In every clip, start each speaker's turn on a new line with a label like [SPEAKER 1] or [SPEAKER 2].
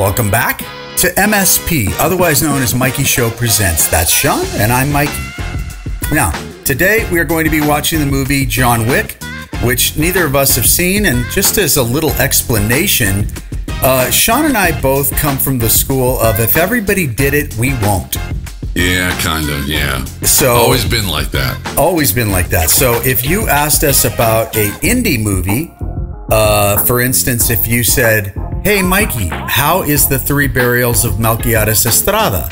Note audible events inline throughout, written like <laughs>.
[SPEAKER 1] Welcome back to MSP, otherwise known as Mikey Show Presents. That's Sean, and I'm Mikey. Now, today we are going to be watching the movie John Wick, which neither of us have seen. And just as a little explanation, uh, Sean and I both come from the school of if everybody did it, we won't.
[SPEAKER 2] Yeah, kind of. Yeah.
[SPEAKER 1] So
[SPEAKER 2] Always been like that.
[SPEAKER 1] always been like that. So if you asked us about a indie movie, uh, for instance, if you said, "Hey, Mikey, how is the Three Burials of Melquiades Estrada?"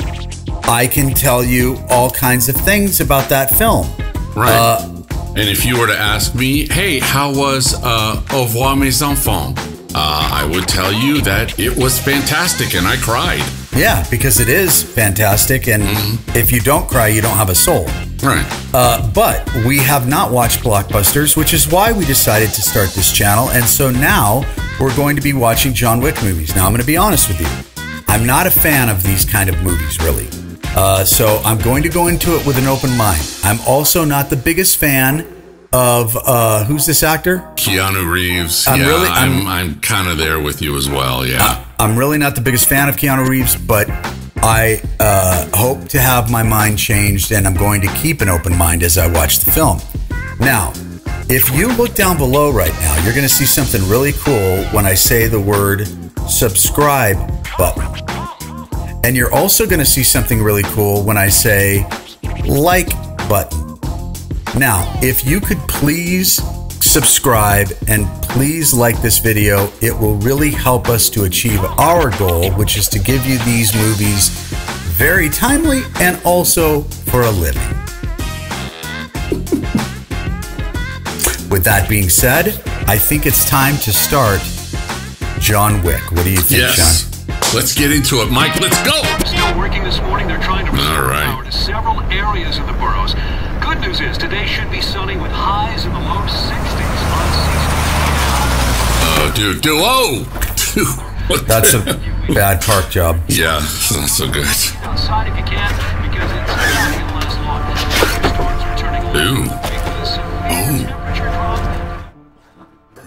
[SPEAKER 1] I can tell you all kinds of things about that film.
[SPEAKER 2] Right.
[SPEAKER 1] Uh,
[SPEAKER 2] and if you were to ask me, hey, how was uh, Au revoir mes enfants? Uh, I would tell you that it was fantastic and I cried.
[SPEAKER 1] Yeah, because it is fantastic, and if you don't cry, you don't have a soul.
[SPEAKER 2] Right.
[SPEAKER 1] Uh, but we have not watched blockbusters, which is why we decided to start this channel. And so now we're going to be watching John Wick movies. Now, I'm going to be honest with you. I'm not a fan of these kind of movies, really. Uh, so I'm going to go into it with an open mind. I'm also not the biggest fan of uh, who's this actor?
[SPEAKER 2] Keanu Reeves.
[SPEAKER 1] I'm
[SPEAKER 2] yeah,
[SPEAKER 1] really-
[SPEAKER 2] I'm,
[SPEAKER 1] I'm-
[SPEAKER 2] I'm, kind of there with you as well. Yeah.
[SPEAKER 1] I'm really not the biggest fan of Keanu Reeves, but I uh, hope to have my mind changed, and I'm going to keep an open mind as I watch the film. Now, if you look down below right now, you're going to see something really cool when I say the word subscribe button. And you're also going to see something really cool when I say like button. Now, if you could please subscribe and please like this video, it will really help us to achieve our goal, which is to give you these movies very timely and also for a living. With that being said, I think it's time to start John Wick. What do you think, Sean?
[SPEAKER 2] yes. Let's get into it, Mike. Let's go.
[SPEAKER 3] Still working this morning. They're trying to restore
[SPEAKER 2] All right.
[SPEAKER 3] power to several areas of the boroughs. Good news is today should be sunny with highs in the low 60s
[SPEAKER 2] Oh, uh, dude. Dude. Whoa. <laughs> Dude. What
[SPEAKER 1] That's a bad park job.
[SPEAKER 2] Yeah, it's not so good.
[SPEAKER 3] outside if you can because it's not going to last long. Storms returning
[SPEAKER 2] Ooh.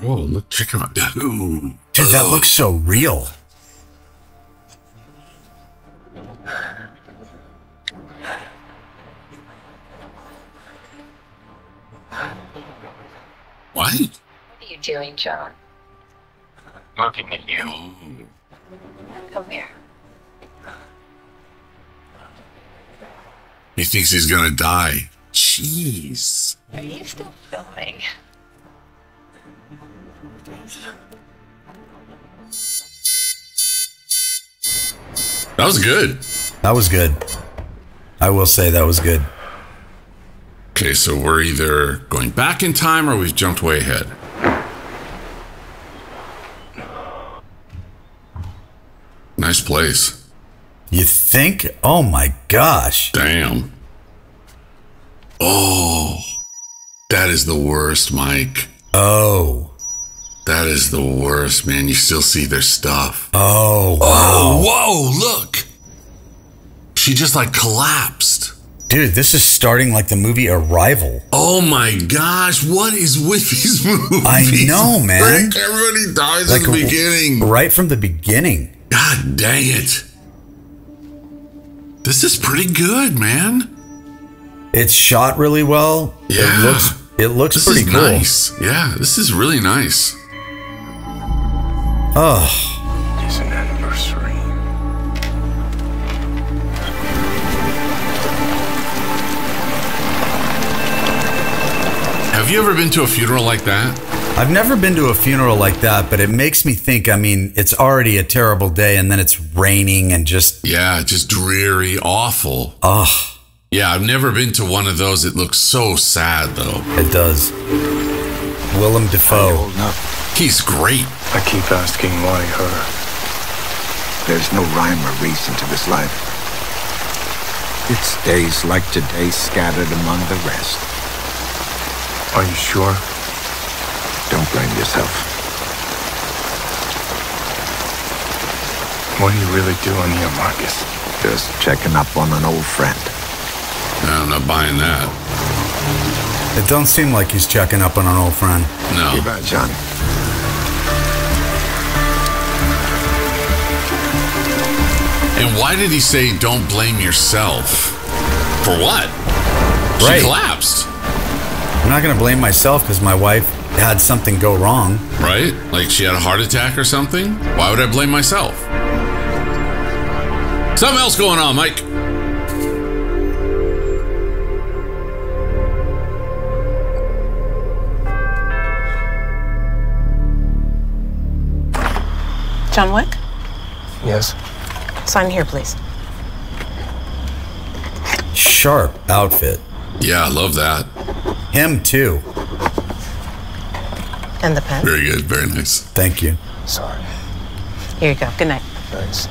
[SPEAKER 3] Drop.
[SPEAKER 2] Oh, look, check him out. Ooh.
[SPEAKER 1] Dude, that looks so real.
[SPEAKER 2] What?
[SPEAKER 4] What are you doing, John?
[SPEAKER 3] Looking at you. Oh.
[SPEAKER 4] Come here.
[SPEAKER 2] He thinks he's gonna die. Jeez.
[SPEAKER 4] Are you still filming?
[SPEAKER 2] That was good.
[SPEAKER 1] That was good. I will say that was good.
[SPEAKER 2] Okay, so we're either going back in time or we've jumped way ahead. Nice place.
[SPEAKER 1] You think? Oh my gosh.
[SPEAKER 2] Damn. Oh, that is the worst, Mike.
[SPEAKER 1] Oh.
[SPEAKER 2] That is the worst, man. You still see their stuff.
[SPEAKER 1] Oh, oh wow.
[SPEAKER 2] Oh, whoa, look. She just like collapsed.
[SPEAKER 1] Dude, this is starting like the movie Arrival.
[SPEAKER 2] Oh my gosh, what is with these <laughs> movies?
[SPEAKER 1] I know, man.
[SPEAKER 2] Frick, Everybody dies
[SPEAKER 1] Like
[SPEAKER 2] at the beginning.
[SPEAKER 1] Right from the beginning.
[SPEAKER 2] God dang it. This is pretty good, man.
[SPEAKER 1] It's shot really well.
[SPEAKER 2] Yeah.
[SPEAKER 1] It looks it looks
[SPEAKER 2] This
[SPEAKER 1] pretty cool.
[SPEAKER 2] nice. Yeah, this is really nice.
[SPEAKER 1] Oh,
[SPEAKER 3] It's an anniversary.
[SPEAKER 2] Have you ever been to a funeral like that?
[SPEAKER 1] I've never been to a funeral like that, but it makes me think, I mean, it's already a terrible day and then it's raining and just
[SPEAKER 2] Yeah, just dreary, awful.
[SPEAKER 1] oh,
[SPEAKER 2] Yeah, I've never been to one of those. It looks so sad, though.
[SPEAKER 1] it does. Willem Dafoe.
[SPEAKER 5] Old enough.
[SPEAKER 2] He's great.
[SPEAKER 5] I keep asking why her.
[SPEAKER 6] There's no rhyme or reason to this life. It's days like today scattered among the rest.
[SPEAKER 5] Are you sure?
[SPEAKER 6] Don't blame yourself.
[SPEAKER 5] What are you really doing here, Marcus?
[SPEAKER 6] Just checking up on an old friend.
[SPEAKER 2] No, I'm not buying that.
[SPEAKER 1] It don't seem like he's checking up on an old friend.
[SPEAKER 2] No.
[SPEAKER 6] You bet, Johnny.
[SPEAKER 2] And why did he say don't blame yourself? For what? She
[SPEAKER 1] Right.
[SPEAKER 2] collapsed,
[SPEAKER 1] I'm not going to blame myself because my wife had something go wrong.
[SPEAKER 2] right? Like she had a heart attack or something? Why would I blame myself? Something else going on, Mike.
[SPEAKER 7] John Wick,
[SPEAKER 5] Yes?
[SPEAKER 7] Sign here, please.
[SPEAKER 1] Sharp outfit.
[SPEAKER 2] Yeah, I love that.
[SPEAKER 1] Him too.
[SPEAKER 7] And the pen.
[SPEAKER 2] Very good, very nice.
[SPEAKER 1] Thank you.
[SPEAKER 5] Sorry.
[SPEAKER 7] Here you go. Good night.
[SPEAKER 5] Thanks.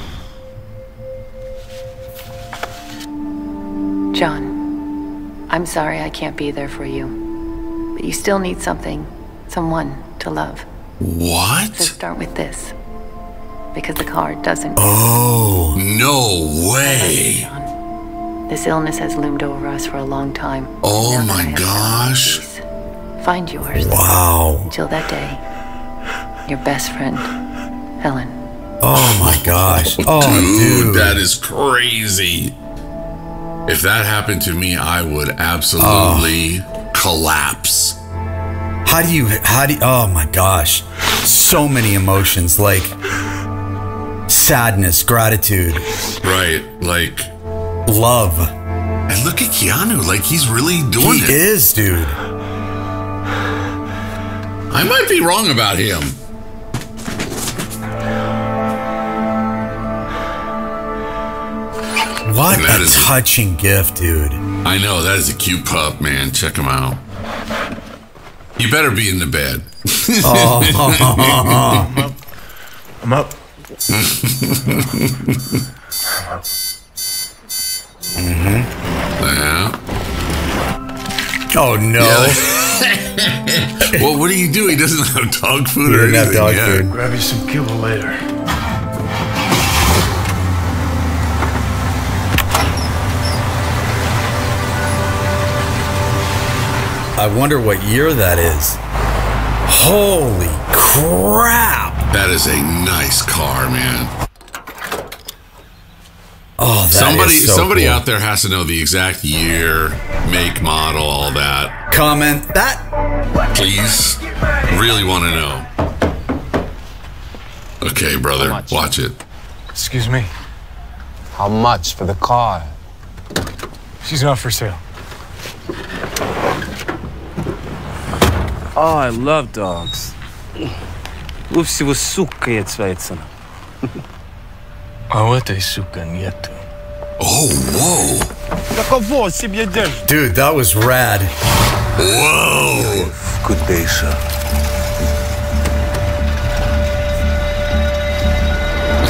[SPEAKER 4] John, I'm sorry I can't be there for you. But you still need something, someone to love. What? So
[SPEAKER 2] What?
[SPEAKER 4] start with this. Because the card doesn't.
[SPEAKER 1] Oh,
[SPEAKER 2] No way.
[SPEAKER 4] This illness has loomed over us for a long time.
[SPEAKER 2] Oh
[SPEAKER 4] Now
[SPEAKER 2] my gosh.
[SPEAKER 4] found Find yours.
[SPEAKER 1] wow.
[SPEAKER 4] Until that day, your best friend, Helen.
[SPEAKER 1] Oh my gosh. <laughs> Oh,
[SPEAKER 2] dude,
[SPEAKER 1] dude.
[SPEAKER 2] that is crazy. If that happened to me, I would absolutely collapse.
[SPEAKER 1] How do you, how do you, oh my gosh. So many emotions like sadness, gratitude,
[SPEAKER 2] Right? Like,
[SPEAKER 1] love.
[SPEAKER 2] and look at Keanu. Like, he's really doing
[SPEAKER 1] He
[SPEAKER 2] it.
[SPEAKER 1] is, dude.
[SPEAKER 2] I might be wrong about him.
[SPEAKER 1] What
[SPEAKER 2] That
[SPEAKER 1] a
[SPEAKER 2] is-
[SPEAKER 1] touching gift, dude.
[SPEAKER 2] I know that is a cute pup, man. Check him out. You better be in the bed. <laughs> Oh.
[SPEAKER 5] I'm up.
[SPEAKER 2] Yeah.
[SPEAKER 1] Oh no. <laughs>
[SPEAKER 2] well, what do you do? He doesn't have dog food
[SPEAKER 1] He
[SPEAKER 2] or anything.
[SPEAKER 1] dog
[SPEAKER 2] yeah.
[SPEAKER 1] food.
[SPEAKER 5] Grab you some kibble later.
[SPEAKER 1] I wonder what year that is. Holy crap.
[SPEAKER 2] That is a nice car, man.
[SPEAKER 1] Oh, that is
[SPEAKER 2] somebody,
[SPEAKER 1] so
[SPEAKER 2] somebody
[SPEAKER 1] cool.
[SPEAKER 2] out there has to know the exact year, make, model, all that.
[SPEAKER 1] comment that.
[SPEAKER 2] Please, really want to know. Okay, brother, watch it.
[SPEAKER 5] Excuse me.
[SPEAKER 8] How much for the car?
[SPEAKER 5] She's not for sale.
[SPEAKER 9] Oh, I love dogs. Lucy was suka i Schweiz.
[SPEAKER 5] А у этой, сука, нету.
[SPEAKER 2] Oh, whoa,
[SPEAKER 9] Каково себе держишь?
[SPEAKER 1] Dude, that was rad.
[SPEAKER 2] whoa!
[SPEAKER 8] Good day, sir.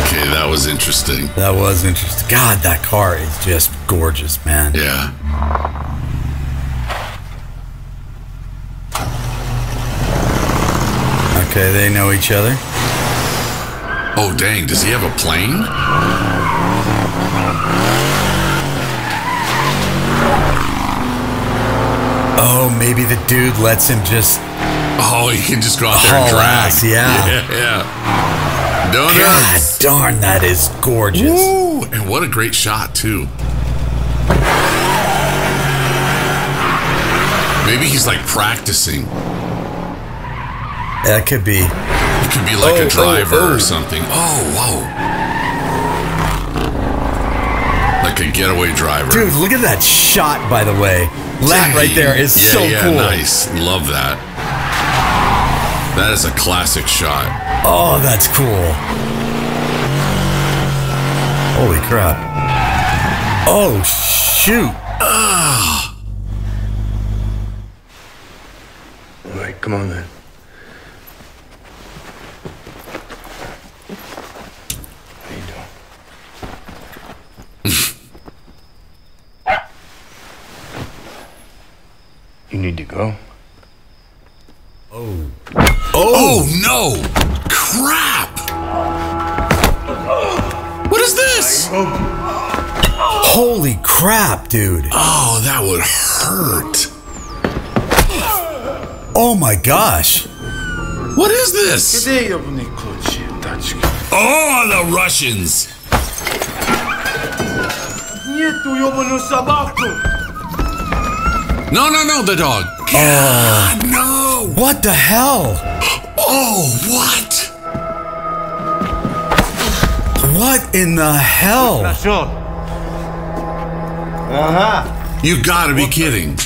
[SPEAKER 2] Okay, that was interesting.
[SPEAKER 1] That was interesting. God, that car is just gorgeous, man.
[SPEAKER 2] Yeah.
[SPEAKER 1] Okay, they know each other.
[SPEAKER 2] Oh, dang, does he have a plane?
[SPEAKER 1] Oh, maybe the dude lets him just.
[SPEAKER 2] Oh, he can just go out there and drag.
[SPEAKER 1] ass, yeah.
[SPEAKER 2] yeah, <laughs> yeah. Donuts.
[SPEAKER 1] God darn, that is gorgeous.
[SPEAKER 2] Woo! And what a great shot, too. Maybe he's like practicing.
[SPEAKER 1] That could be.
[SPEAKER 2] It could be like
[SPEAKER 1] Oh,
[SPEAKER 2] a driver
[SPEAKER 1] oh, oh.
[SPEAKER 2] or oh. something. Oh, whoa. Like a getaway driver.
[SPEAKER 1] Dude, look at that shot, by the way. That
[SPEAKER 2] Dang.
[SPEAKER 1] right there is
[SPEAKER 2] yeah,
[SPEAKER 1] so
[SPEAKER 2] yeah,
[SPEAKER 1] cool.
[SPEAKER 2] nice. Love that. That is a classic shot.
[SPEAKER 1] Oh, that's cool. Holy crap. Oh, shoot. Ah.
[SPEAKER 5] All right, come on then. How you doing? you need to go.
[SPEAKER 1] Oh.
[SPEAKER 2] Oh, no! Crap! What is this?
[SPEAKER 1] Holy crap, dude.
[SPEAKER 2] Oh, that would hurt.
[SPEAKER 1] Oh my gosh.
[SPEAKER 2] What is this?
[SPEAKER 5] Где ебаный ключ, тачки?
[SPEAKER 2] Oh, the Russians.
[SPEAKER 9] нету ёбаную собаку!
[SPEAKER 2] No, no, no, the dog. God, no.
[SPEAKER 1] What the hell?
[SPEAKER 2] Oh, what?
[SPEAKER 1] What in the hell?
[SPEAKER 9] Uh-huh.
[SPEAKER 2] You gotta be kidding.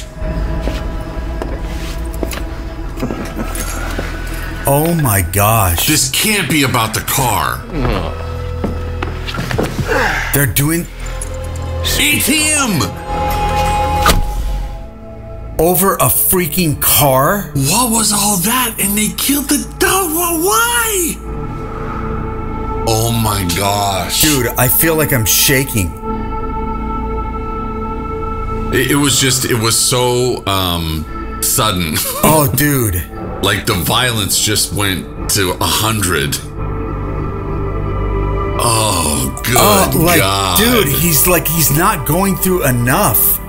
[SPEAKER 1] Oh my gosh.
[SPEAKER 2] This can't be about the car.
[SPEAKER 1] They're doing.
[SPEAKER 2] Eat!
[SPEAKER 1] Over a freaking car?
[SPEAKER 2] What was all that? And they killed the dog. Why? Oh my gosh.
[SPEAKER 1] Dude, I feel like I'm shaking.
[SPEAKER 2] It, it was just, it was so um sudden. <laughs>
[SPEAKER 1] Oh, dude.
[SPEAKER 2] like the violence just went to a hundred. Oh, good
[SPEAKER 1] Oh, like,
[SPEAKER 2] God.
[SPEAKER 1] dude, he's like, he's not going through enough.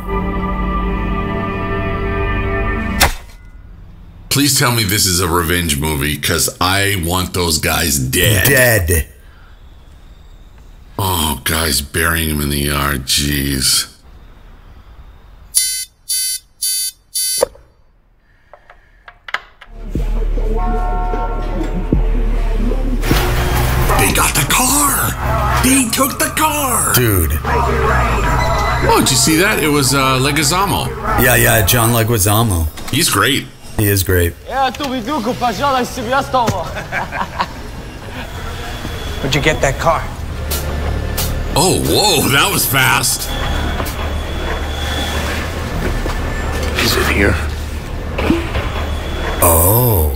[SPEAKER 2] Please tell me this is a revenge movie because I want those guys dead.
[SPEAKER 1] Dead.
[SPEAKER 2] Oh, guys burying him in the yard. Jeez. They got the car. They took the car.
[SPEAKER 1] Dude.
[SPEAKER 2] Oh, did you see that? It was uh, Leguizamo.
[SPEAKER 1] Yeah, yeah, John Leguizamo.
[SPEAKER 2] He's great.
[SPEAKER 1] He is great.
[SPEAKER 9] Yeah, Where'd you get that car?
[SPEAKER 2] Oh, whoa, that was fast.
[SPEAKER 5] Is it here?
[SPEAKER 1] Oh.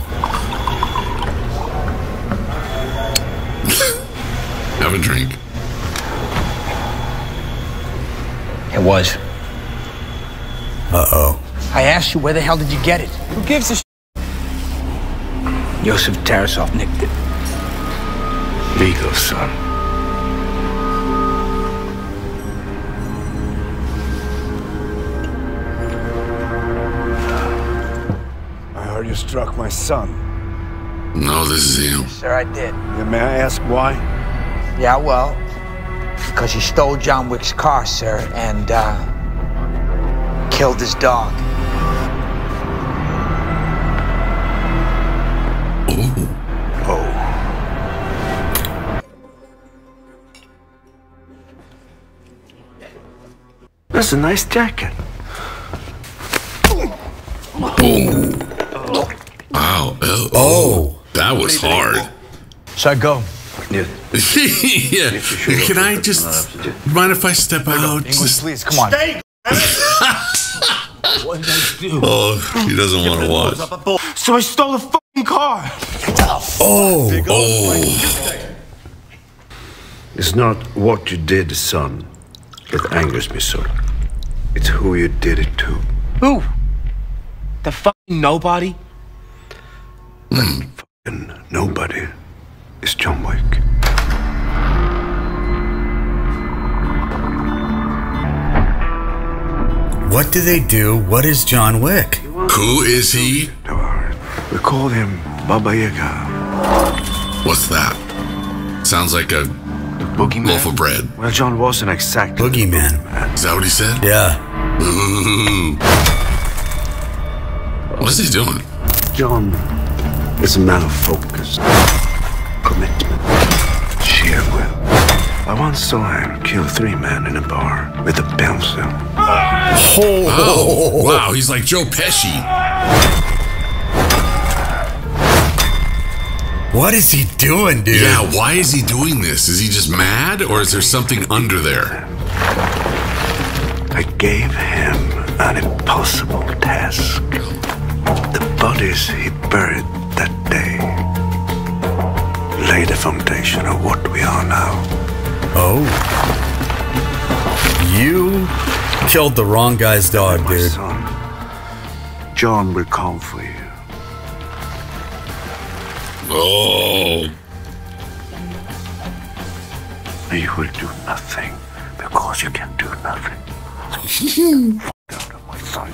[SPEAKER 1] <laughs>
[SPEAKER 2] Have a drink.
[SPEAKER 10] It was.
[SPEAKER 1] Uh oh.
[SPEAKER 10] I asked you, where the hell did you get it?
[SPEAKER 9] Who gives a sh-
[SPEAKER 10] Yosef Tarasov nicked it.
[SPEAKER 5] Legal, son.
[SPEAKER 11] I heard you struck my son.
[SPEAKER 2] No, this is him.
[SPEAKER 10] Sir, I did.
[SPEAKER 11] Yeah, may I ask why?
[SPEAKER 10] Yeah, well, because he stole John Wick's car, sir, and uh, killed his dog.
[SPEAKER 5] That's a nice jacket. Boom.
[SPEAKER 2] Wow. Oh.
[SPEAKER 1] Oh.
[SPEAKER 2] That was hard.
[SPEAKER 10] So I go.
[SPEAKER 5] Yeah. <laughs>
[SPEAKER 2] yeah. Can I just mind if I step out? Just-
[SPEAKER 10] Please, come on. <laughs>
[SPEAKER 9] What did I do?
[SPEAKER 2] oh, he doesn't want to watch.
[SPEAKER 9] So I stole a fucking car.
[SPEAKER 1] Oh.
[SPEAKER 2] Oh.
[SPEAKER 5] It's not what you did, son, that angers me so. It's who you did it to.
[SPEAKER 9] Who? The fucking nobody?
[SPEAKER 5] And nobody is John Wick.
[SPEAKER 1] What do they do? What is John Wick?
[SPEAKER 2] Who is he?
[SPEAKER 5] We call him Baba Yaga.
[SPEAKER 2] What's that? Sounds like a
[SPEAKER 5] Boogeyman.
[SPEAKER 2] loaf of bread.
[SPEAKER 5] Well, John wasn't exactly
[SPEAKER 1] Boogeyman.
[SPEAKER 2] Uh, is that what he said?
[SPEAKER 1] Yeah. <laughs>
[SPEAKER 2] What's he doing?
[SPEAKER 5] John is a man of focus, commitment, sheer will. I once saw him kill three men in a bar with a pencil.
[SPEAKER 2] Oh, wow. He's like Joe Pesci.
[SPEAKER 1] What is he doing, dude?
[SPEAKER 2] Yeah, why is he doing this? Is he just mad or is there something under there?
[SPEAKER 5] I gave him an impossible task. The bodies he buried that day lay the foundation of what we are now.
[SPEAKER 1] Oh. You killed the wrong guy's dog,
[SPEAKER 5] My
[SPEAKER 1] dude.
[SPEAKER 5] son, John will come for you.
[SPEAKER 2] Oh.
[SPEAKER 5] You will do nothing because you can do nothing. out of my sight.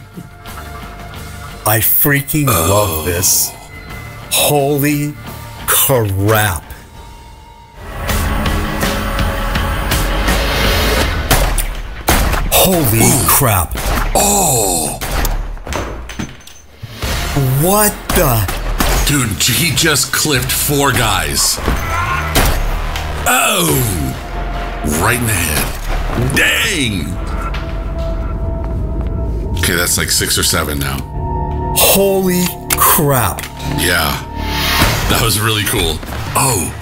[SPEAKER 5] <laughs>
[SPEAKER 1] I freaking love this. Holy crap. Holy crap.
[SPEAKER 2] Oh,
[SPEAKER 1] What the?
[SPEAKER 2] dude, he just clipped four guys. Oh, right in the head. Dang. Okay, that's like six or seven now.
[SPEAKER 1] Holy crap.
[SPEAKER 2] Yeah, that was really cool. Oh.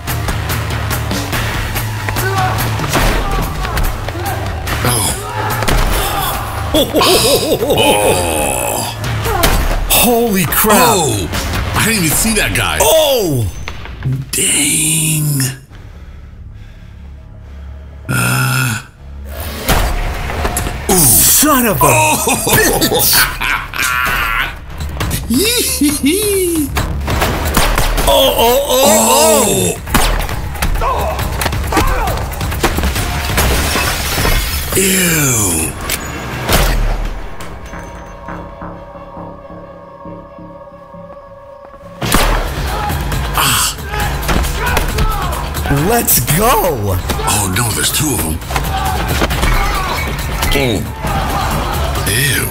[SPEAKER 2] Oh. <laughs>
[SPEAKER 1] Holy crap.
[SPEAKER 2] Oh, I didn't even see that guy.
[SPEAKER 1] Oh!
[SPEAKER 2] Dang. Uh.
[SPEAKER 1] Son of a bitch! <laughs> Oh, oh, oh, oh!
[SPEAKER 2] Ew.
[SPEAKER 1] Let's go!
[SPEAKER 2] Oh no, there's two of them. Ew.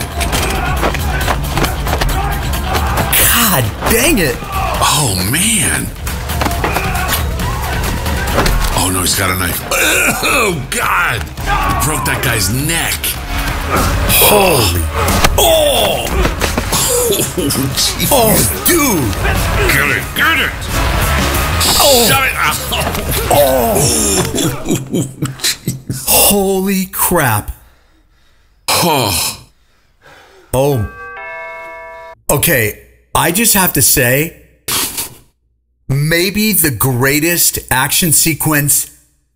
[SPEAKER 1] God dang it!
[SPEAKER 2] Oh man. Oh no, he's got a knife. <laughs> Oh god. Broke that guy's neck.
[SPEAKER 1] Holy.
[SPEAKER 2] Oh. <laughs> Oh, jeez.
[SPEAKER 1] Oh, dude!
[SPEAKER 2] Get it, get it. Shove it out.
[SPEAKER 1] Oh! Holy crap.
[SPEAKER 2] Oh.
[SPEAKER 1] Oh. Okay, I just have to say, maybe the greatest action sequence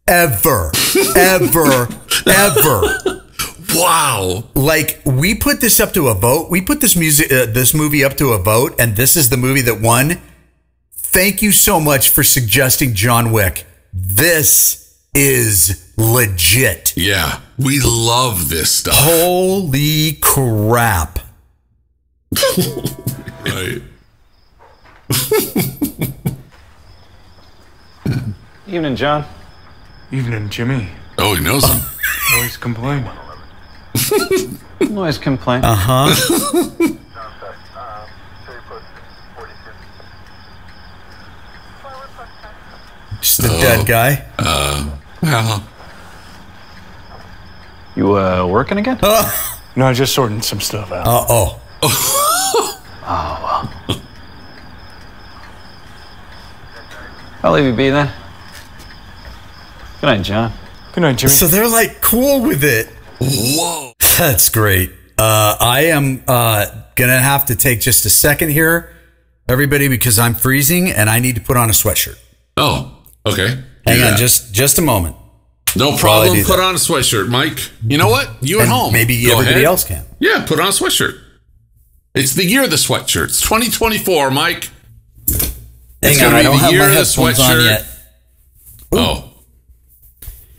[SPEAKER 1] ever, ever, ever.
[SPEAKER 2] Wow.
[SPEAKER 1] Like we put this up to a vote. We put this music, uh, this movie up to a vote, and this is the movie that won. Thank you so much for suggesting John Wick. This is legit.
[SPEAKER 2] Yeah, we love this stuff.
[SPEAKER 1] Holy crap.
[SPEAKER 2] Right.
[SPEAKER 9] Evening, John.
[SPEAKER 11] Evening, Jimmy.
[SPEAKER 2] Oh, he knows him.
[SPEAKER 11] Always complain.
[SPEAKER 9] Always complain.
[SPEAKER 1] Uh huh. <laughs> Just a dead guy.
[SPEAKER 2] Uh, well,
[SPEAKER 9] You uh, working again?
[SPEAKER 11] No, I just sorting some stuff out.
[SPEAKER 1] Uh oh. <laughs> oh well.
[SPEAKER 9] I'll leave you be then. Good night, John.
[SPEAKER 11] Good night, Jimmy.
[SPEAKER 1] So they're like cool with it.
[SPEAKER 2] whoa.
[SPEAKER 1] That's great. Uh, I am uh, gonna have to take just a second here, everybody, because I'm freezing and I need to put on a sweatshirt.
[SPEAKER 2] Oh, okay. Do
[SPEAKER 1] Hang on, just just a moment.
[SPEAKER 2] no problem. Put
[SPEAKER 1] that.
[SPEAKER 2] on a sweatshirt, Mike. You know what? You at home.
[SPEAKER 1] maybe
[SPEAKER 2] Go
[SPEAKER 1] everybody
[SPEAKER 2] ahead.
[SPEAKER 1] else can.
[SPEAKER 2] Yeah, put on a sweatshirt. It's the year of the sweatshirts. 2024, Mike. It's
[SPEAKER 1] Hang on,
[SPEAKER 2] gonna
[SPEAKER 1] I don't
[SPEAKER 2] the
[SPEAKER 1] have
[SPEAKER 2] year
[SPEAKER 1] my
[SPEAKER 2] of the
[SPEAKER 1] headphones on
[SPEAKER 2] sweatshirt.
[SPEAKER 1] yet.
[SPEAKER 2] Oh.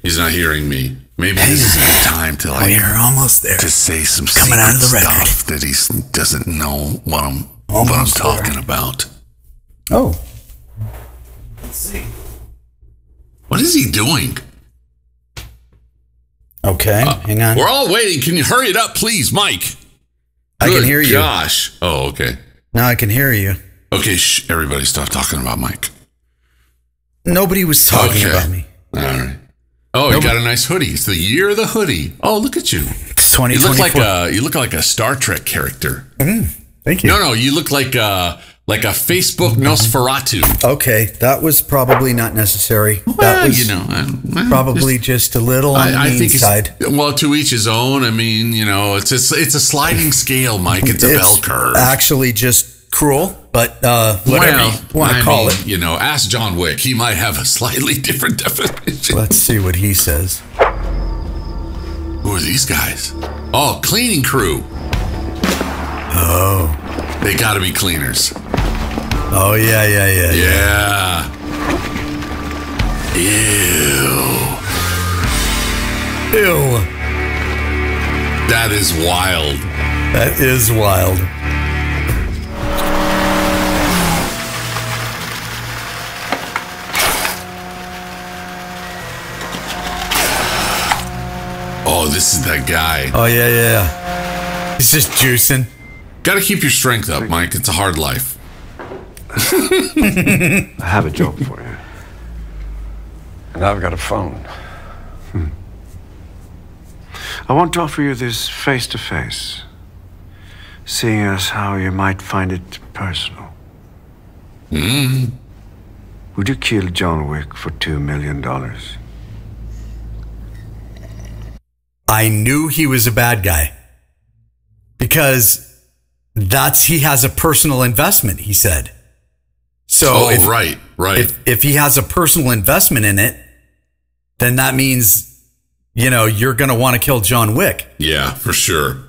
[SPEAKER 2] He's not hearing me. Maybe this is a good time to like
[SPEAKER 1] We're almost there.
[SPEAKER 2] to say some
[SPEAKER 1] Coming out of the
[SPEAKER 2] secret
[SPEAKER 1] record.
[SPEAKER 2] stuff that he doesn't know what I'm what I'm
[SPEAKER 1] Almost there.
[SPEAKER 2] talking about.
[SPEAKER 1] Oh,
[SPEAKER 2] What is he doing?
[SPEAKER 1] okay. Uh, hang on.
[SPEAKER 2] We're all waiting. Can you hurry it up, please, Mike?
[SPEAKER 1] I can hear you.
[SPEAKER 2] Gosh. Oh, okay.
[SPEAKER 1] Now I can hear you.
[SPEAKER 2] Okay, shh, everybody stop talking about Mike.
[SPEAKER 1] Nobody was talking
[SPEAKER 2] Okay.
[SPEAKER 1] about me.
[SPEAKER 2] All right. Oh, you got a nice hoodie. It's the year of the hoodie. Oh, look at you.
[SPEAKER 1] It's
[SPEAKER 2] You look like a you look like a Star Trek character.
[SPEAKER 1] Mm, thank you.
[SPEAKER 2] No, no, you look like a like a Facebook Nosferatu.
[SPEAKER 1] Okay, that was probably not necessary. that
[SPEAKER 2] Well,
[SPEAKER 1] was
[SPEAKER 2] you know, well,
[SPEAKER 1] probably just, a little on the
[SPEAKER 2] I, I think
[SPEAKER 1] side.
[SPEAKER 2] well to each his own. I mean, you know, it's it's it's a sliding scale, Mike. It's a bell curve.
[SPEAKER 1] Actually, just cruel, but uh, whatever
[SPEAKER 2] well,
[SPEAKER 1] you want to call
[SPEAKER 2] mean,
[SPEAKER 1] it.
[SPEAKER 2] You know, ask John Wick. He might have a slightly different <laughs> definition.
[SPEAKER 1] Let's see what he says.
[SPEAKER 2] Who are these guys? Oh, cleaning crew.
[SPEAKER 1] Oh,
[SPEAKER 2] They got to be cleaners.
[SPEAKER 1] Oh yeah, yeah, yeah.
[SPEAKER 2] Yeah. Ew.
[SPEAKER 1] Ew,
[SPEAKER 2] That is wild.
[SPEAKER 1] that is wild.
[SPEAKER 2] Oh, this is that guy.
[SPEAKER 1] Oh yeah, yeah, yeah. He's just juicing.
[SPEAKER 2] Got to keep your strength up, Mike. It's a hard life. <laughs>
[SPEAKER 5] I have a job for you.
[SPEAKER 8] And I've got a phone.
[SPEAKER 5] Hmm. I want to offer you this face to face, seeing as how you might find it personal.
[SPEAKER 2] Mm.
[SPEAKER 5] Would you kill John Wick for two million dollars?
[SPEAKER 1] I knew he was a bad guy because that's he has a personal investment. He said. So
[SPEAKER 2] oh,
[SPEAKER 1] if,
[SPEAKER 2] right, right.
[SPEAKER 1] If, if he has a personal investment in it, then that means you know you're going to want to kill John Wick.
[SPEAKER 2] Yeah, for sure.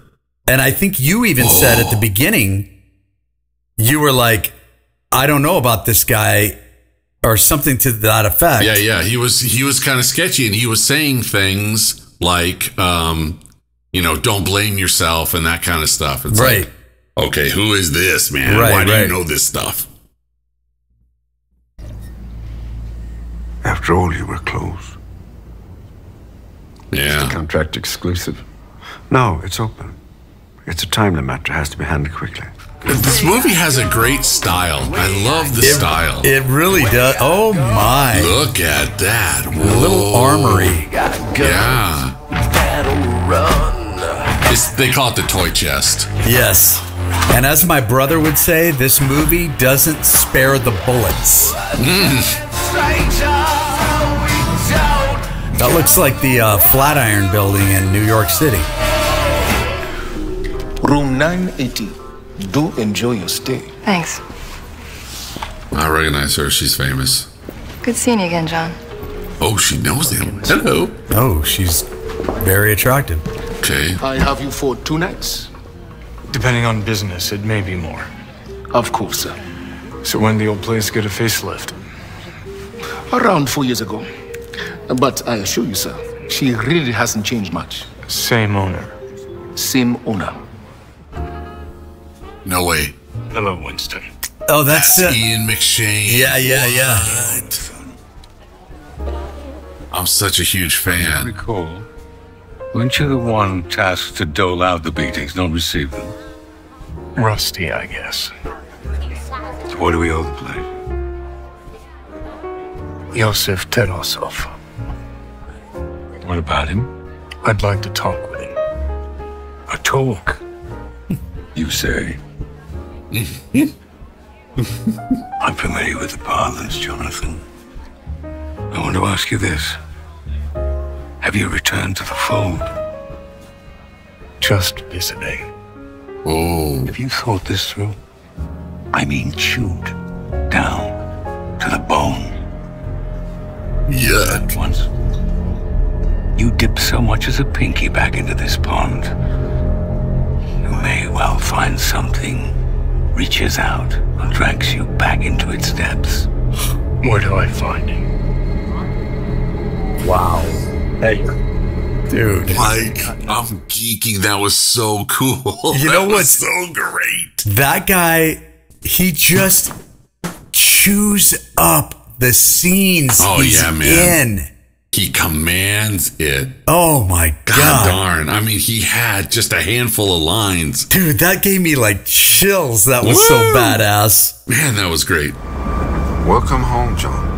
[SPEAKER 1] And I think you even oh. said at the beginning, you were like, I don't know about this guy or something to that effect.
[SPEAKER 2] Yeah, yeah. He was he was kind of sketchy and he was saying things like um, you know, don't blame yourself and that kind of stuff. It's
[SPEAKER 1] right.
[SPEAKER 2] Like, okay, who is this, man?
[SPEAKER 1] Right,
[SPEAKER 2] Why do
[SPEAKER 1] right.
[SPEAKER 2] you know this stuff?
[SPEAKER 5] After all, you were close.
[SPEAKER 2] Yeah.
[SPEAKER 8] contract exclusive?
[SPEAKER 5] No, it's open. It's a timely matter. It has to be handled quickly.
[SPEAKER 2] This movie has a great style. I love the
[SPEAKER 1] it,
[SPEAKER 2] style.
[SPEAKER 1] It really does. Oh my!
[SPEAKER 2] Look at that!
[SPEAKER 1] A little armory.
[SPEAKER 2] Yeah. It's, they call it the toy chest.
[SPEAKER 1] Yes. And as my brother would say, this movie doesn't spare the bullets.
[SPEAKER 2] Mm.
[SPEAKER 1] That looks like the uh, Flatiron Building in New York City.
[SPEAKER 12] Room 980. Do enjoy your stay.
[SPEAKER 4] Thanks.
[SPEAKER 2] I recognize her. She's famous.
[SPEAKER 4] Good seeing you again, John.
[SPEAKER 2] Oh, she knows him. Hello.
[SPEAKER 1] Oh, she's very attractive.
[SPEAKER 2] Okay.
[SPEAKER 12] I have you for two nights.
[SPEAKER 11] Depending on business, it may be more.
[SPEAKER 12] Of course, sir.
[SPEAKER 11] So when the old place get a facelift?
[SPEAKER 12] Around four years ago. But I assure you, sir, she really hasn't changed much.
[SPEAKER 11] Same owner.
[SPEAKER 12] Same owner.
[SPEAKER 2] No way.
[SPEAKER 11] Hello, Winston.
[SPEAKER 1] Oh, that's,
[SPEAKER 2] that's
[SPEAKER 1] uh,
[SPEAKER 2] Ian McShane.
[SPEAKER 1] Yeah, yeah, yeah.
[SPEAKER 2] What? I'm such a huge fan.
[SPEAKER 8] I recall. Weren't you the one tasked to dole out the beatings, not receive them?
[SPEAKER 11] Rusty, I guess.
[SPEAKER 8] So what do we owe the place?
[SPEAKER 11] Yosef Tarasov.
[SPEAKER 8] What about him?
[SPEAKER 11] I'd like to talk with him.
[SPEAKER 8] A talk? you say? <laughs> I'm familiar with the parlance, Jonathan. I want to ask you this. Have you returned to the fold?
[SPEAKER 11] Just visiting.
[SPEAKER 2] Oh.
[SPEAKER 8] Have you thought this through? I mean, chewed down to the bone.
[SPEAKER 2] Yeah.
[SPEAKER 8] Once you dip so much as a pinky back into this pond, you may well find something reaches out and drags you back into its depths.
[SPEAKER 11] Where do I find him?
[SPEAKER 1] Wow. Hey. Dude.
[SPEAKER 2] Like, I'm geeking. That was so cool.
[SPEAKER 1] You <laughs> know
[SPEAKER 2] was
[SPEAKER 1] what's
[SPEAKER 2] so great?
[SPEAKER 1] That guy, he just chews up the scenes
[SPEAKER 2] Oh,
[SPEAKER 1] he's
[SPEAKER 2] yeah, man.
[SPEAKER 1] in.
[SPEAKER 2] He commands it.
[SPEAKER 1] Oh my
[SPEAKER 2] God,
[SPEAKER 1] god.
[SPEAKER 2] darn. I mean, he had just a handful of lines.
[SPEAKER 1] Dude, that gave me like chills. That was so badass.
[SPEAKER 2] Man, that was great.
[SPEAKER 5] Welcome home, John.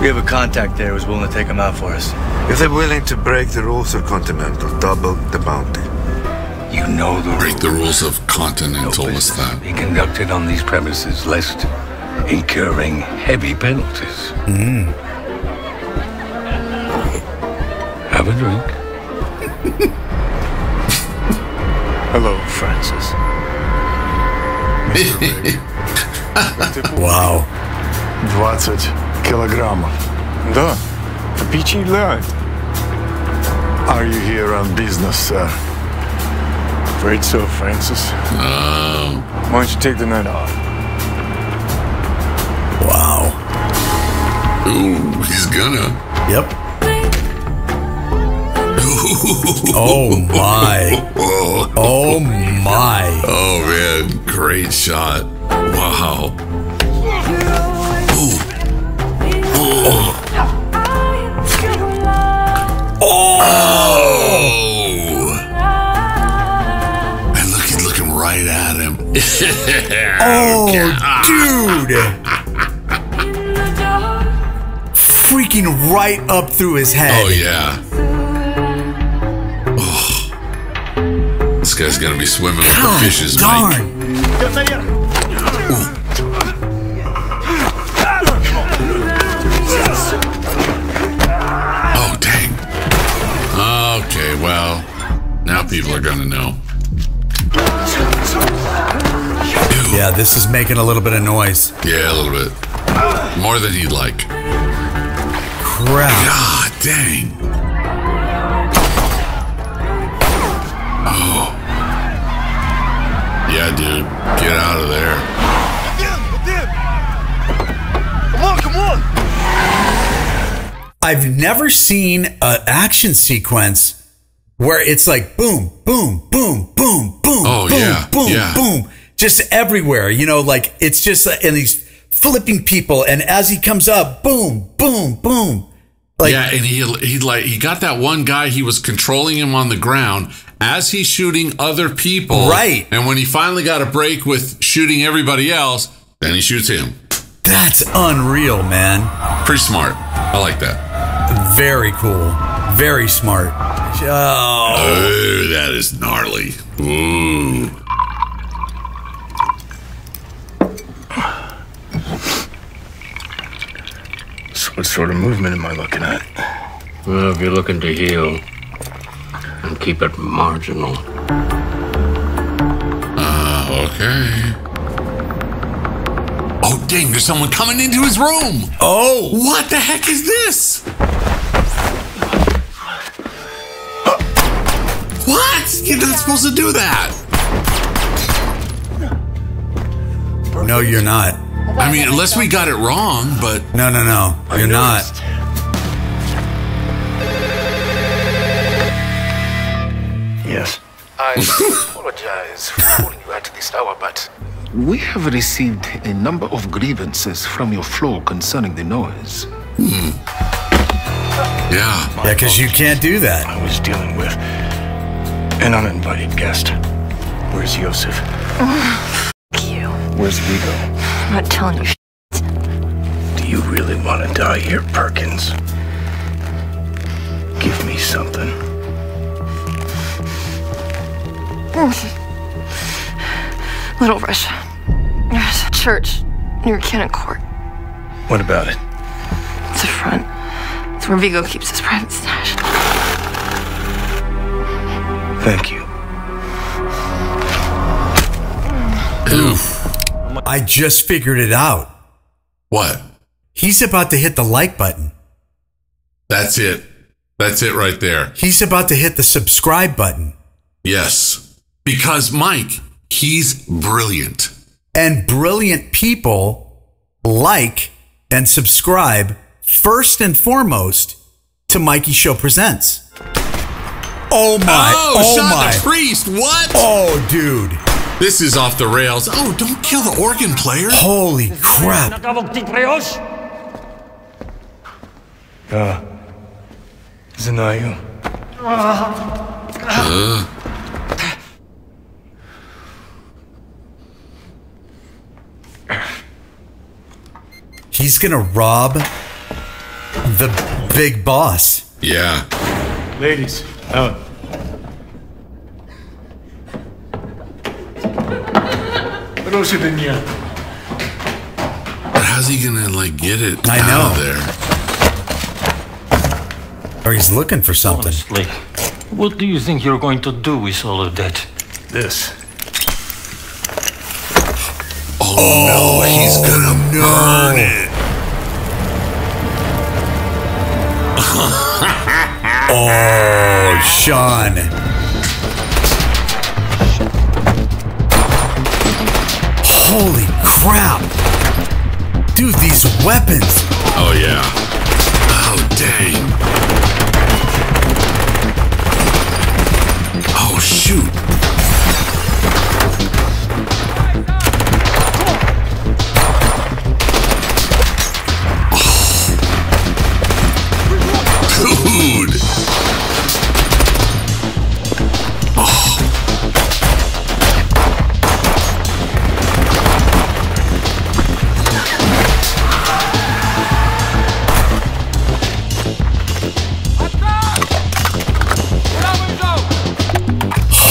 [SPEAKER 13] We have a contact there who's willing to take him out for us.
[SPEAKER 5] If they're willing to break the rules of Continental, double the bounty.
[SPEAKER 8] You know the
[SPEAKER 2] Break the rules of Continental. What's that?
[SPEAKER 8] be conducted on these premises, lest incurring heavy penalties.
[SPEAKER 1] Mm.
[SPEAKER 8] Have a drink.
[SPEAKER 11] Hello, Francis. <laughs>
[SPEAKER 1] Wow.
[SPEAKER 11] 20 килограммов. Да, впечатляет. Are you here on business, sir? Afraid so, Francis.
[SPEAKER 2] Oh.
[SPEAKER 11] Why don't you take the night off?
[SPEAKER 2] Ooh, he's gonna.
[SPEAKER 1] Yep. <laughs> oh my. <laughs> Oh my.
[SPEAKER 2] Oh man, great shot. Wow. Oh. Oh. oh. And look, he's looking right at him. <laughs>
[SPEAKER 1] oh, dude. Freaking right up through his head.
[SPEAKER 2] Oh yeah. Oh. This guy's gonna be swimming with
[SPEAKER 1] God
[SPEAKER 2] the fishes,
[SPEAKER 1] darn.
[SPEAKER 2] Mike. Oh dang. Okay, well, now people are gonna know.
[SPEAKER 1] Yeah, this is making a little bit of noise.
[SPEAKER 2] Yeah, a little bit. More than he'd like.
[SPEAKER 1] Crap.
[SPEAKER 2] God dang. Oh. Yeah, dude. Get out of there.
[SPEAKER 11] Come on, come on!
[SPEAKER 1] I've never seen an action sequence where it's like boom, boom, boom, boom, boom,
[SPEAKER 2] Oh,
[SPEAKER 1] boom,
[SPEAKER 2] yeah,
[SPEAKER 1] boom,
[SPEAKER 2] yeah.
[SPEAKER 1] boom, just everywhere. You know, like it's just and he's flipping people, and as he comes up, boom, boom, boom. Like
[SPEAKER 2] yeah, and he he like he got that one guy. He was controlling him on the ground as he's shooting other people.
[SPEAKER 1] Right.
[SPEAKER 2] And when he finally got a break with shooting everybody else, then he shoots him.
[SPEAKER 1] that's unreal, man.
[SPEAKER 2] Pretty smart. I like that.
[SPEAKER 1] Very cool. Very smart. Oh,
[SPEAKER 2] Oh, that is gnarly. Ooh.
[SPEAKER 12] What sort of movement am I looking at?
[SPEAKER 8] Well, if you're looking to heal, and keep it marginal.
[SPEAKER 2] Uh, okay. Oh, dang, there's someone coming into his room.
[SPEAKER 1] oh,
[SPEAKER 2] What the heck is this? What? You're not supposed to do that.
[SPEAKER 1] no, you're not.
[SPEAKER 2] I mean, unless we got it wrong, but
[SPEAKER 1] No, no, no, you're not.
[SPEAKER 12] Yes. I <laughs> apologize for calling you at this hour, but we have received a number of grievances from your floor concerning the noise. Hmm.
[SPEAKER 2] yeah.
[SPEAKER 1] Yeah, because you can't do that.
[SPEAKER 12] I was dealing with an uninvited guest. Where's Yosef? <sighs>
[SPEAKER 14] you.
[SPEAKER 12] Where's Viggo?
[SPEAKER 14] I'm not telling you. shit.
[SPEAKER 12] Do you really want to die here, Perkins? Give me something. Mm.
[SPEAKER 14] Little Russia. There's a church near Cannon Court.
[SPEAKER 12] What about it?
[SPEAKER 14] It's a front. It's where Viggo keeps his private stash.
[SPEAKER 12] Thank you.
[SPEAKER 2] Oof.
[SPEAKER 1] I just figured it out.
[SPEAKER 2] What?
[SPEAKER 1] He's about to hit the like button.
[SPEAKER 2] That's it. That's it right there.
[SPEAKER 1] He's about to hit the subscribe button.
[SPEAKER 2] Yes. Because Mike, he's brilliant.
[SPEAKER 1] And brilliant people like and subscribe first and foremost to Mikey Show Presents. Oh my!
[SPEAKER 2] Oh,
[SPEAKER 1] Oh, my!
[SPEAKER 2] priest. What?
[SPEAKER 1] Oh, dude!
[SPEAKER 2] This is off the rails. Oh, don't kill the organ player.
[SPEAKER 1] Holy crap!
[SPEAKER 12] Uh, Zanayu.
[SPEAKER 2] Uh,
[SPEAKER 1] He's gonna rob the big boss.
[SPEAKER 2] yeah.
[SPEAKER 11] Ladies, out. Rosidenya.
[SPEAKER 2] But how's he gonna like get it
[SPEAKER 1] I
[SPEAKER 2] out
[SPEAKER 1] know.
[SPEAKER 2] of there?
[SPEAKER 1] Or he's looking for something.
[SPEAKER 8] Honestly, what do you think you're going to do with all of that?
[SPEAKER 11] This.
[SPEAKER 2] Oh, no, he's oh, gonna burn it. <laughs>
[SPEAKER 1] Oh, Sean. Holy crap. Dude, these weapons.
[SPEAKER 2] Oh yeah. Oh dang. Oh shoot.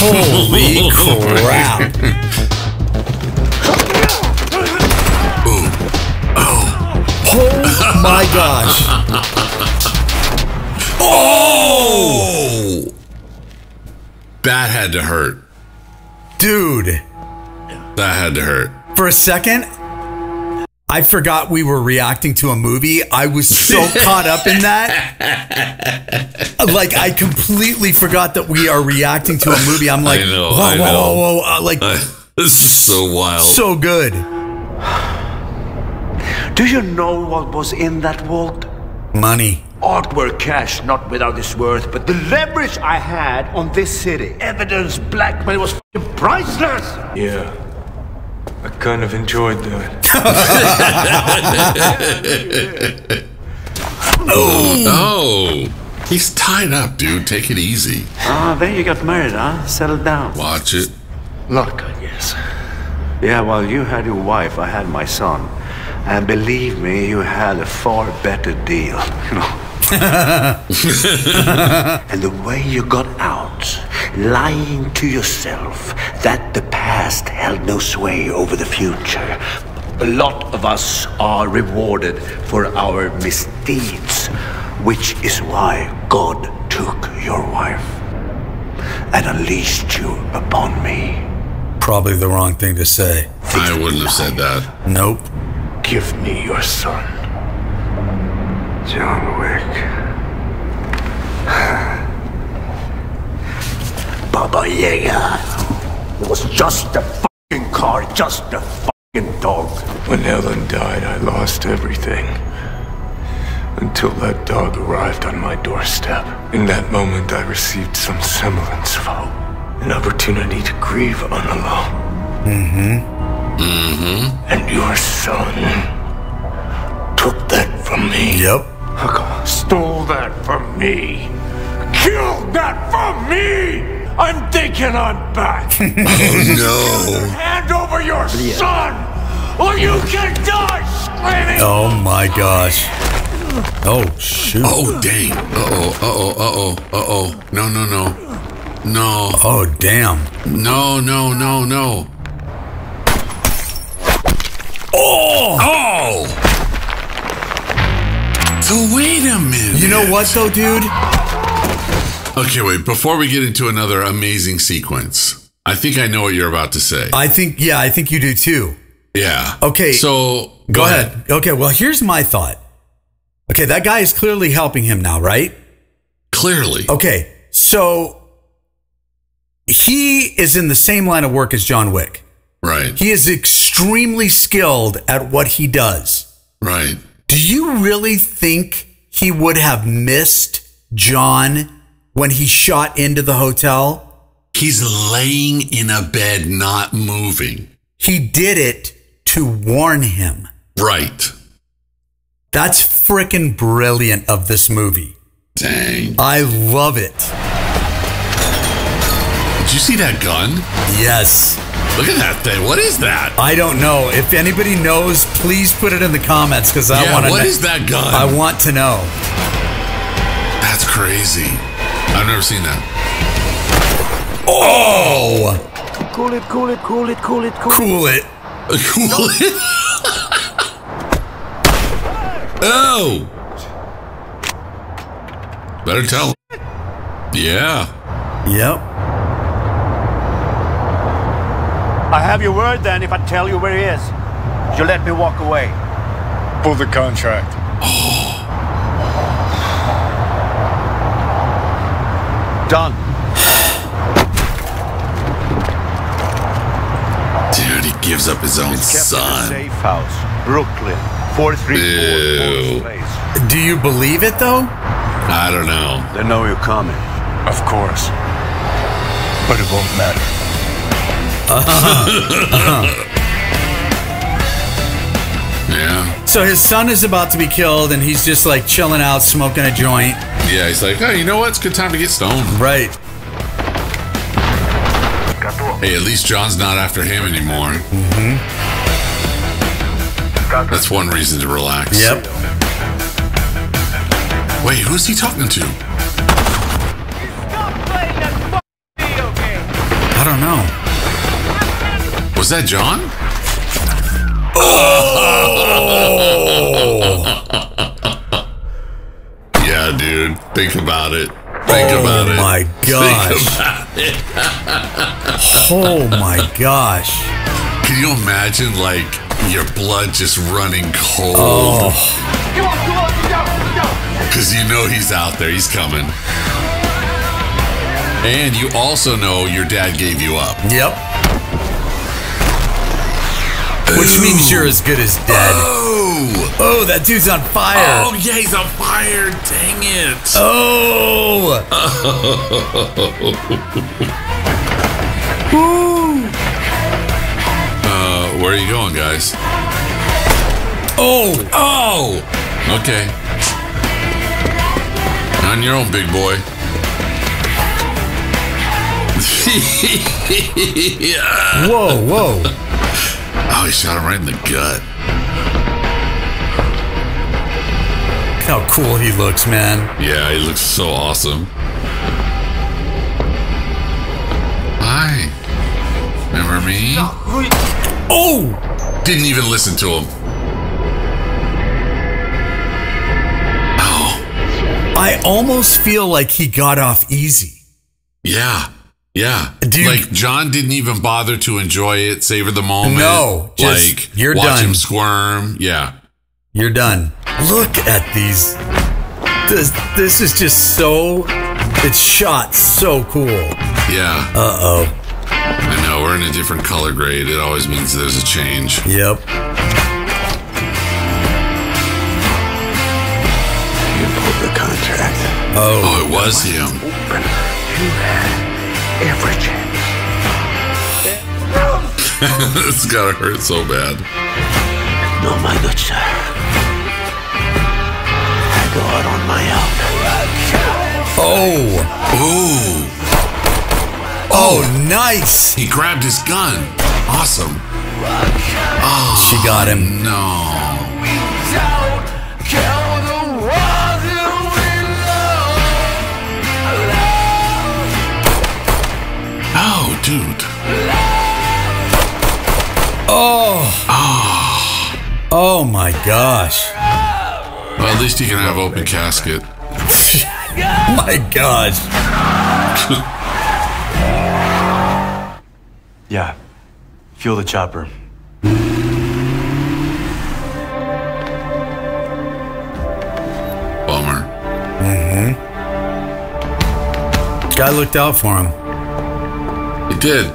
[SPEAKER 1] Holy crap. Oh my gosh.
[SPEAKER 2] Oh! That had to hurt.
[SPEAKER 1] Dude.
[SPEAKER 2] That had to hurt.
[SPEAKER 1] For a second, I forgot we were reacting to a movie. I was so <laughs> caught up in that. <laughs> Like, I completely forgot that we are reacting to a movie. I'm <laughs> like,
[SPEAKER 2] I know,
[SPEAKER 1] whoa,
[SPEAKER 2] I
[SPEAKER 1] whoa,
[SPEAKER 2] know.
[SPEAKER 1] whoa, whoa, uh, like, <laughs>
[SPEAKER 2] this is so wild.
[SPEAKER 1] so good. <sighs>
[SPEAKER 5] Do you know what was in that vault?
[SPEAKER 1] Money.
[SPEAKER 15] Artwork cash, not without its worth, but the leverage I had on this city. Evidence, blackmail was f***ing priceless!
[SPEAKER 11] Yeah. I kind of enjoyed that.
[SPEAKER 2] oh, oh, he's tied up, dude. Take it easy.
[SPEAKER 5] Ah, then you got married, huh? Settled down.
[SPEAKER 2] Watch it.
[SPEAKER 5] Not good, yes. Yeah, well, you had your wife, I had my son. And believe me, you had a far better deal, <laughs> you know. <laughs> and the way you got out, lying to yourself that the past held no sway over the future. A lot of us are rewarded for our misdeeds, which is why God took your wife and unleashed you upon me.
[SPEAKER 1] Probably the wrong thing to say.
[SPEAKER 2] I wouldn't have said that.
[SPEAKER 1] Nope.
[SPEAKER 5] Give me your son. John Wick. <sighs> Baba Yaga. It was just a fucking car, just a fucking dog.
[SPEAKER 11] When Ellen died, I lost everything. Until that dog arrived on my doorstep. In that moment, I received some semblance of hope. An opportunity to grieve unalone.
[SPEAKER 1] Mm-hmm.
[SPEAKER 2] Mm-hmm.
[SPEAKER 11] And your son took that from me.
[SPEAKER 1] Yep.
[SPEAKER 15] Stole that from me. Killed that from me! I'm thinking I'm back. <laughs>
[SPEAKER 2] oh no.
[SPEAKER 15] Hand over your son, or you can die screaming!
[SPEAKER 1] Oh my gosh. Oh shoot.
[SPEAKER 2] Oh dang. Uh oh. Uh oh. Uh oh. Uh oh. No. No. No. No.
[SPEAKER 1] Oh damn.
[SPEAKER 2] No. No. No. No.
[SPEAKER 1] Oh.
[SPEAKER 2] Oh. So wait a minute.
[SPEAKER 1] You know what though, dude?
[SPEAKER 2] Okay, wait. Before we get into another amazing sequence, I think I know what you're about to say.
[SPEAKER 1] I think yeah, I think you do too.
[SPEAKER 2] Yeah.
[SPEAKER 1] Okay.
[SPEAKER 2] So
[SPEAKER 1] Go, ahead. Okay, well, here's my thought. Okay, that guy is clearly helping him now, right?
[SPEAKER 2] Clearly.
[SPEAKER 1] Okay, so he is in the same line of work as John Wick.
[SPEAKER 2] Right.
[SPEAKER 1] He is extremely skilled at what he does.
[SPEAKER 2] Right.
[SPEAKER 1] Do you really think he would have missed John when he shot into the hotel?
[SPEAKER 2] He's laying in a bed, not moving.
[SPEAKER 1] He did it to warn him.
[SPEAKER 2] Right.
[SPEAKER 1] That's freaking brilliant of this movie.
[SPEAKER 2] Dang.
[SPEAKER 1] I love it.
[SPEAKER 2] Did you see that gun?
[SPEAKER 1] Yes.
[SPEAKER 2] Look at that thing. What is that?
[SPEAKER 1] I don't know. If anybody knows, please put it in the comments because I
[SPEAKER 2] Yeah,
[SPEAKER 1] want to. Know.
[SPEAKER 2] What is that gun?
[SPEAKER 1] I want to know.
[SPEAKER 2] That's crazy. I've never seen that.
[SPEAKER 1] Oh!
[SPEAKER 15] Cool it, cool it, cool it, cool it, cool it.
[SPEAKER 1] Cool it.
[SPEAKER 2] Cool <laughs> it. oh. Better tell. Yeah.
[SPEAKER 1] Yep.
[SPEAKER 15] I have your word then if I tell you where he is. You let me walk away.
[SPEAKER 11] Pull the contract.
[SPEAKER 15] Done.
[SPEAKER 2] Dude, he gives up his own
[SPEAKER 15] Kept in a
[SPEAKER 2] son.
[SPEAKER 15] safe house, Brooklyn, 434
[SPEAKER 2] Ew.
[SPEAKER 1] Do you believe it though?
[SPEAKER 2] I don't know.
[SPEAKER 5] They know you're coming.
[SPEAKER 11] Of course. But it won't matter. Uh huh. <laughs>
[SPEAKER 2] Yeah.
[SPEAKER 1] So his son is about to be killed, and he's just like chilling out, smoking a joint.
[SPEAKER 2] Yeah, he's like, oh, you know what? It's a good time to get stoned.
[SPEAKER 1] Right.
[SPEAKER 2] Hey, at least John's not after him anymore.
[SPEAKER 1] Mm-hmm.
[SPEAKER 2] That's one reason to relax.
[SPEAKER 1] Yep.
[SPEAKER 2] Wait, who's he talking to?
[SPEAKER 1] I don't know.
[SPEAKER 2] Was that John?
[SPEAKER 1] Oh! <laughs>
[SPEAKER 2] yeah, dude. Think about it. Think
[SPEAKER 1] Oh
[SPEAKER 2] about it.
[SPEAKER 1] my gosh.
[SPEAKER 2] Think about it.
[SPEAKER 1] Oh my gosh.
[SPEAKER 2] Can you imagine, like, your blood just running cold?
[SPEAKER 1] Oh.
[SPEAKER 2] Because you know he's out there. He's coming. And you also know your dad gave you up.
[SPEAKER 1] Yep. Which means you're as good as dead.
[SPEAKER 2] Oh.
[SPEAKER 1] Oh! That dude's on fire.
[SPEAKER 2] Oh, yeah, he's on fire. Dang it.
[SPEAKER 1] Oh! <laughs>
[SPEAKER 2] uh, where are you going, guys?
[SPEAKER 1] Oh!
[SPEAKER 2] Oh! Okay. On your own, big boy. yeah. <laughs>
[SPEAKER 1] Whoa, whoa.
[SPEAKER 2] Oh, he shot him right in the gut.
[SPEAKER 1] Cool he looks, man.
[SPEAKER 2] Yeah, he looks so awesome. Hi. Remember me?
[SPEAKER 1] Oh!
[SPEAKER 2] Didn't even listen to him. Oh.
[SPEAKER 1] I almost feel like he got off easy.
[SPEAKER 2] Yeah. Yeah.
[SPEAKER 1] Dude.
[SPEAKER 2] Like John didn't even bother to enjoy it, savor the moment.
[SPEAKER 1] No, just,
[SPEAKER 2] like
[SPEAKER 1] you're
[SPEAKER 2] watch
[SPEAKER 1] done.
[SPEAKER 2] him squirm. Yeah.
[SPEAKER 1] You're done. Look at these. This, this is just so. It's shot so cool.
[SPEAKER 2] Yeah.
[SPEAKER 1] Uh oh.
[SPEAKER 2] I know we're in a different color grade. It always means there's a change.
[SPEAKER 1] Yep.
[SPEAKER 6] You pulled the contract.
[SPEAKER 1] Oh.
[SPEAKER 2] Oh, it was him.
[SPEAKER 5] You had every chance. <laughs>
[SPEAKER 2] it's gotta hurt so bad.
[SPEAKER 5] No, my good sir. Go out on my own.
[SPEAKER 1] Oh.
[SPEAKER 2] Ooh.
[SPEAKER 1] Oh, nice.
[SPEAKER 2] He grabbed his gun. Awesome. Oh,
[SPEAKER 1] She got him.
[SPEAKER 2] No. Oh, dude.
[SPEAKER 1] Oh.
[SPEAKER 2] Oh.
[SPEAKER 1] Oh my gosh.
[SPEAKER 2] Well, at least he can have open casket. <laughs>
[SPEAKER 1] my gosh.
[SPEAKER 13] Yeah. Fuel the chopper.
[SPEAKER 2] Bummer.
[SPEAKER 1] Mm-hmm. Guy looked out for him.
[SPEAKER 2] He did.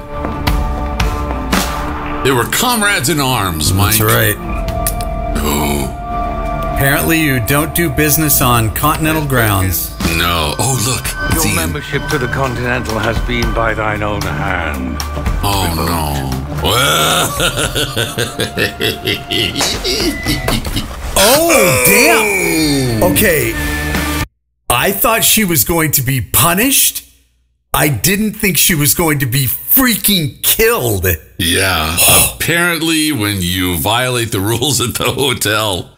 [SPEAKER 2] They were comrades in arms, Mike.
[SPEAKER 1] That's right.
[SPEAKER 2] Oh.
[SPEAKER 1] Apparently, you don't do business on continental grounds.
[SPEAKER 2] No. Oh, look.
[SPEAKER 8] Your
[SPEAKER 2] Ian.
[SPEAKER 8] membership to the Continental has been by thine own hand.
[SPEAKER 2] Oh, no. <laughs>
[SPEAKER 1] Oh, damn. Oh. Okay. I thought she was going to be punished. I didn't think she was going to be freaking killed.
[SPEAKER 2] Yeah. Apparently, when you violate the <laughs> rules at the hotel,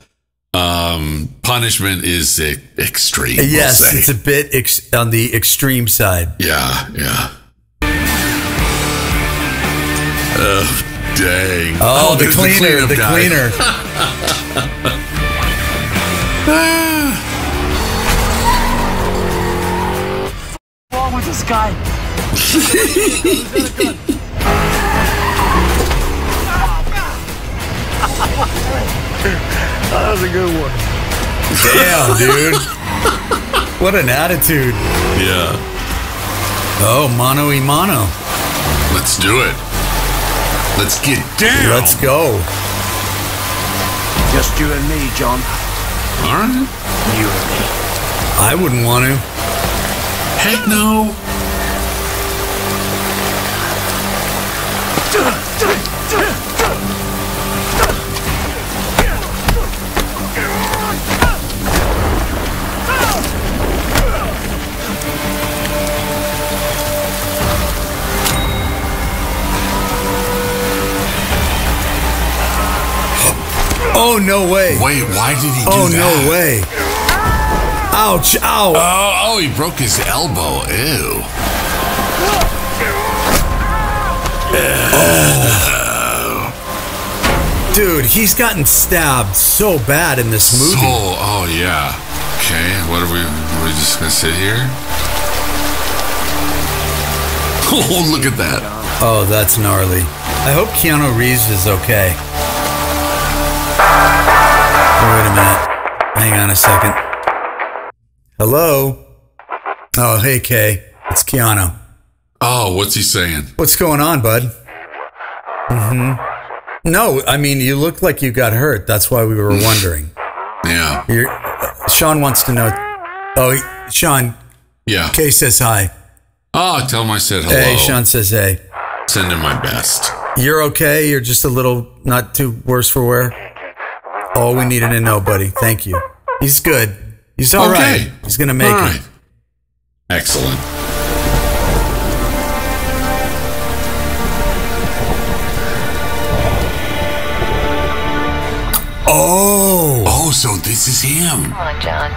[SPEAKER 2] um, punishment is e- extreme. we'll
[SPEAKER 1] yes, it's a bit ex- on the extreme side.
[SPEAKER 2] Yeah, yeah. Oh, dang.
[SPEAKER 1] Oh, the cleaner, the,
[SPEAKER 2] cleanup guy.
[SPEAKER 1] cleaner. <laughs>
[SPEAKER 10] What's wrong with this guy? <laughs> <laughs>
[SPEAKER 15] That was a good one.
[SPEAKER 1] Damn, <laughs> dude. What an attitude.
[SPEAKER 2] Yeah.
[SPEAKER 1] Oh, mano y mano.
[SPEAKER 2] Let's do it. Let's get down.
[SPEAKER 1] Let's go.
[SPEAKER 15] Just you and me, John.
[SPEAKER 2] All right.
[SPEAKER 15] You and me.
[SPEAKER 1] I wouldn't want to.
[SPEAKER 2] Heck no.
[SPEAKER 1] Oh, no way.
[SPEAKER 2] Wait, why did he do
[SPEAKER 1] Oh,
[SPEAKER 2] that?
[SPEAKER 1] no way. Ouch, ow.
[SPEAKER 2] Oh, oh, he broke his elbow. Ew.
[SPEAKER 1] Oh. <sighs> Dude, he's gotten stabbed so bad in this movie.
[SPEAKER 2] So, oh yeah. Okay, what are we? Are we just gonna sit here? <laughs> Oh, look at that.
[SPEAKER 1] Oh, that's gnarly. I hope Keanu Reeves is okay. Wait a minute. Hang on a second. Hello? Oh, hey, Kay. It's Keanu.
[SPEAKER 2] Oh, what's he saying?
[SPEAKER 1] What's going on, bud? Mm-hmm. No, I mean, you look like you got hurt. That's why we were <laughs> wondering.
[SPEAKER 2] Yeah.
[SPEAKER 1] You're, uh, Sean wants to know. Oh, Sean.
[SPEAKER 2] Yeah.
[SPEAKER 1] Kay says hi.
[SPEAKER 2] Oh, tell him I said hello.
[SPEAKER 1] Hey, Sean says hey.
[SPEAKER 2] Send him my best.
[SPEAKER 1] You're okay? You're just a little not too worse for wear? All we needed to know, buddy. Thank you. He's good. He's all right.
[SPEAKER 2] Okay.
[SPEAKER 1] He's going to make
[SPEAKER 2] All
[SPEAKER 1] it.
[SPEAKER 2] Excellent.
[SPEAKER 1] Oh.
[SPEAKER 2] Oh, so this is him.
[SPEAKER 4] Come on, John.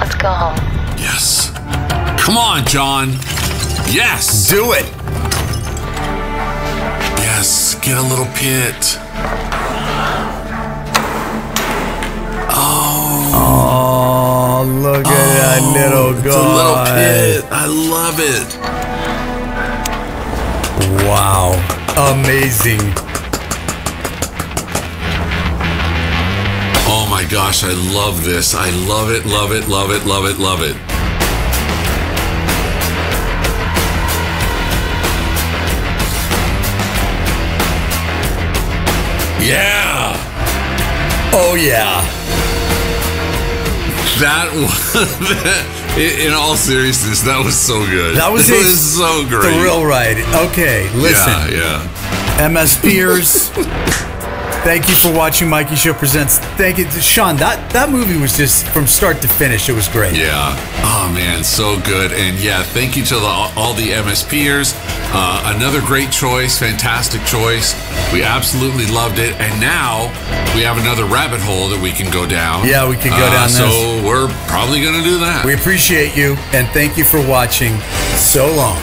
[SPEAKER 4] Let's go home.
[SPEAKER 2] Yes. Come on, John. Yes.
[SPEAKER 1] Do it.
[SPEAKER 2] Yes. Get a little pit.
[SPEAKER 1] Oh, look at that oh, little
[SPEAKER 2] It's a little
[SPEAKER 1] guy.
[SPEAKER 2] I love it.
[SPEAKER 1] Wow. Amazing.
[SPEAKER 2] Oh my gosh, I love this. I love it, love it, love it, love it, love it. Yeah.
[SPEAKER 1] Oh, yeah.
[SPEAKER 2] That <laughs> was, in all seriousness, that was so good.
[SPEAKER 1] That was, <laughs> a
[SPEAKER 2] was so great.
[SPEAKER 1] thrill ride. Okay, listen.
[SPEAKER 2] Yeah, yeah.
[SPEAKER 1] MSPers. <laughs> Thank you for watching Mikey Show Presents. Thank you, to Sean. That that movie was just from start to finish. It was great.
[SPEAKER 2] Yeah. Oh man, so good. And yeah, thank you to the, all the MSPers. Uh, another great choice, fantastic choice. We absolutely loved it. And now we have another rabbit hole that we can go down.
[SPEAKER 1] Yeah, we can go
[SPEAKER 2] Uh,
[SPEAKER 1] down
[SPEAKER 2] So we're probably going to do that.
[SPEAKER 1] We appreciate you and thank you for watching so long.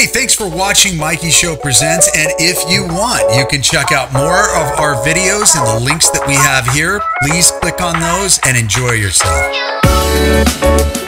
[SPEAKER 1] Hey, thanks for watching Mikey Show Presents. And if you want, you can check out more of our videos and the links that we have here. Please click on those and enjoy yourself.